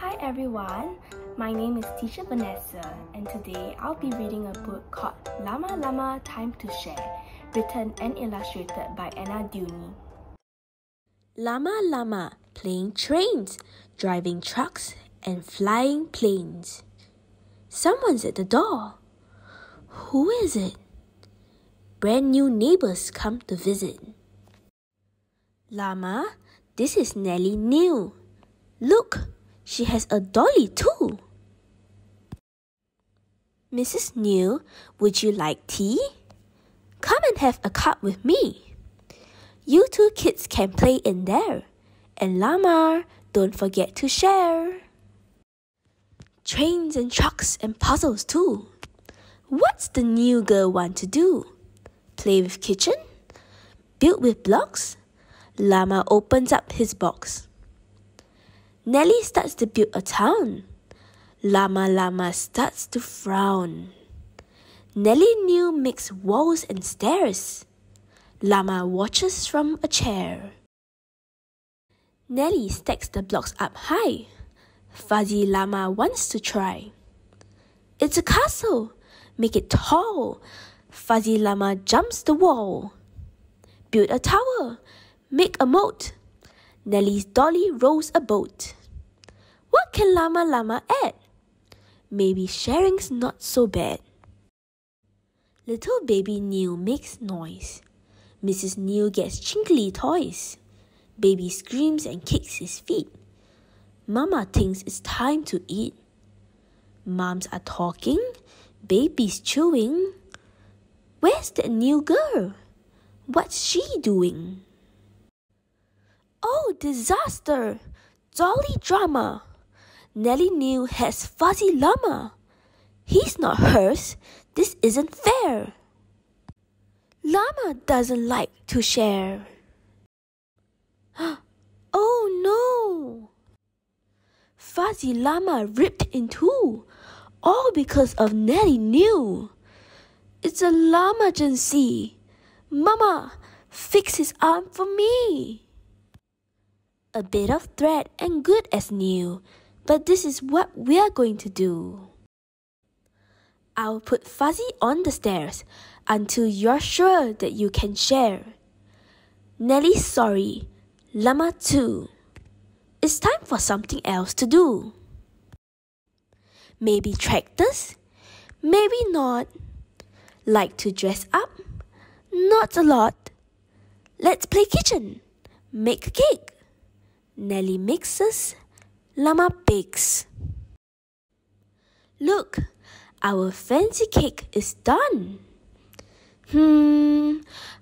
Hi everyone, my name is Teacher Vanessa and today I'll be reading a book called Llama Llama Time to Share, written and illustrated by Anna Dewdney. Llama Llama playing trains, driving trucks, and flying planes. Someone's at the door. Who is it? Brand new neighbors come to visit. Llama, this is Nelly Gnu. Look, she has a dolly too. Mrs. Gnu, would you like tea? Come and have a cup with me. You two kids can play in there. And Llama, don't forget to share. Trains and trucks and puzzles too. What's the new girl want to do? Play with kitchen? Build with blocks? Llama opens up his box. Nelly starts to build a town. Llama Llama starts to frown. Nelly Gnu makes walls and stairs. Llama watches from a chair. Nelly stacks the blocks up high. Fuzzy Llama wants to try. It's a castle. Make it tall. Fuzzy Llama jumps the wall. Build a tower. Make a moat. Nelly's dolly rows a boat. What can Llama Llama add? Maybe sharing's not so bad. Little baby Gnu makes noise. Mrs. Gnu gets chinkly toys. Baby screams and kicks his feet. Mama thinks it's time to eat. Moms are talking. Baby's chewing. Where's that new girl? What's she doing? Oh, disaster! Dolly drama! Nelly Gnu has Fuzzy Llama. He's not hers. This isn't fair. Llama doesn't like to share. oh no! Fuzzy Llama ripped in two, all because of Nelly Gnu. It's a llama emergency. Mama, fix his arm for me. A bit of thread and good as new, but this is what we're going to do. I'll put Fuzzy on the stairs until you're sure that you can share. Nelly's sorry, Llama too. It's time for something else to do. Maybe tractors? Maybe not. Like to dress up? Not a lot. Let's play kitchen. Make a cake. Nelly mixes. Llama bakes. Look, our fancy cake is done. Hmm,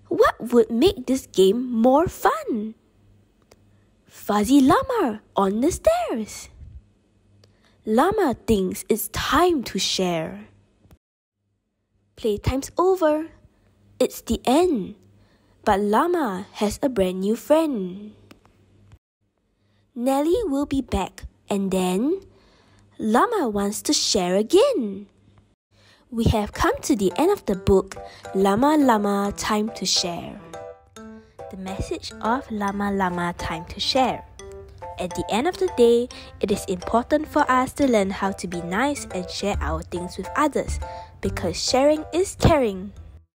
what would make this game more fun? Fuzzy Llama on the stairs. Llama thinks it's time to share. Playtime's over. It's the end. But Llama has a brand new friend. Nelly will be back and then Llama wants to share again. We have come to the end of the book Llama Llama Time to Share. The message of Llama Llama Time to Share. At the end of the day, it is important for us to learn how to be nice and share our things with others because sharing is caring.